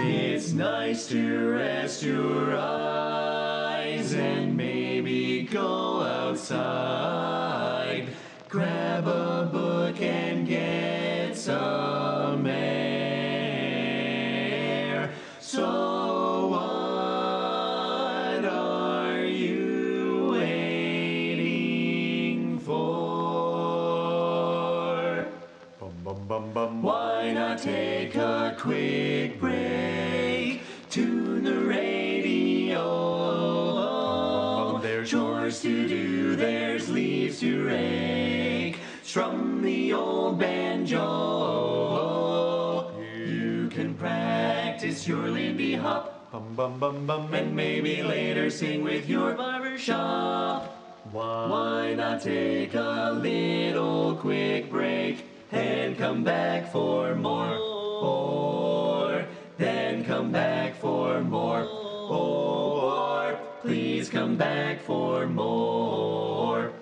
It's nice to rest your eyes and maybe go outside. Grab a book and bum. Why not take a quick break? Tune the radio. There's chores to do, there's leaves to rake. Strum the old banjo. You can practice your Lindy Hop. Bum bum bum bum. And maybe later sing with your barber shop. Why not take a little quick break and come back for more? Or then come back for more. Or please come back for more.